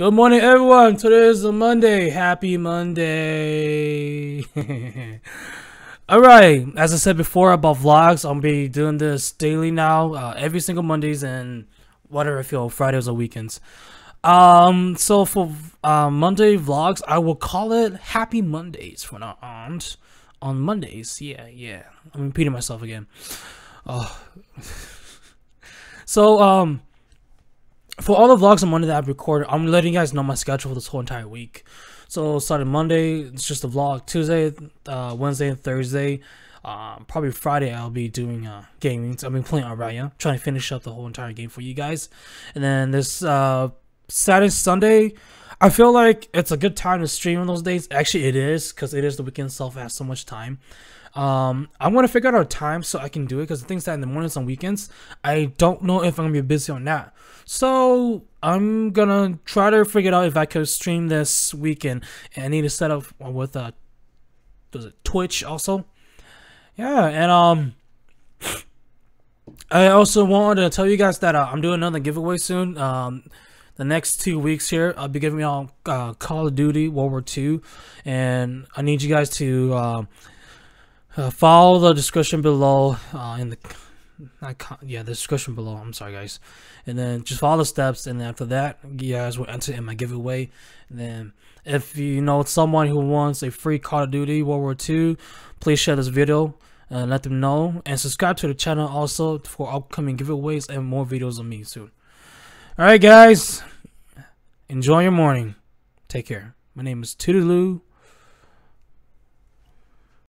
Good morning, everyone. Today is a Monday. Happy Monday. All right. As I said before about vlogs, I'll be doing this daily now, uh, every single Mondays and whatever I feel, Fridays or weekends. Um, so for uh, Monday vlogs, I will call it Happy Mondays from now on. On Mondays, yeah, yeah. I'm repeating myself again. Oh. so um for all the vlogs on Monday that I've recorded, I'm letting you guys know my schedule for this whole entire week. So starting Monday, it's just a vlog. Tuesday, uh, Wednesday, and Thursday. Uh, probably Friday I'll be doing uh, gaming. So I've been playing Araya, trying to finish up the whole entire game for you guys. And then this uh, Saturday, Sunday, I feel like it's a good time to stream on those days. Actually, it is because it is the weekend itself. I have so much time. Um, I'm gonna figure out a time so I can do it because the things that in the mornings and weekends, I don't know if I'm gonna be busy on that. So I'm gonna try to figure out if I could stream this weekend. And I need to set up with uh, does it Twitch also? Yeah, and um. I also wanted to tell you guys that uh, I'm doing another giveaway soon. Um, the next two weeks here, I'll be giving y'all uh, Call of Duty World War II, and I need you guys to uh, uh, follow the description below uh, in the yeah the description below. I'm sorry guys, and then just follow the steps, and after that, you guys will enter in my giveaway. And then if you know someone who wants a free Call of Duty World War II, please share this video and let them know, and subscribe to the channel also for upcoming giveaways and more videos of me soon. Alright, guys. Enjoy your morning. Take care. My name is Toudaloo.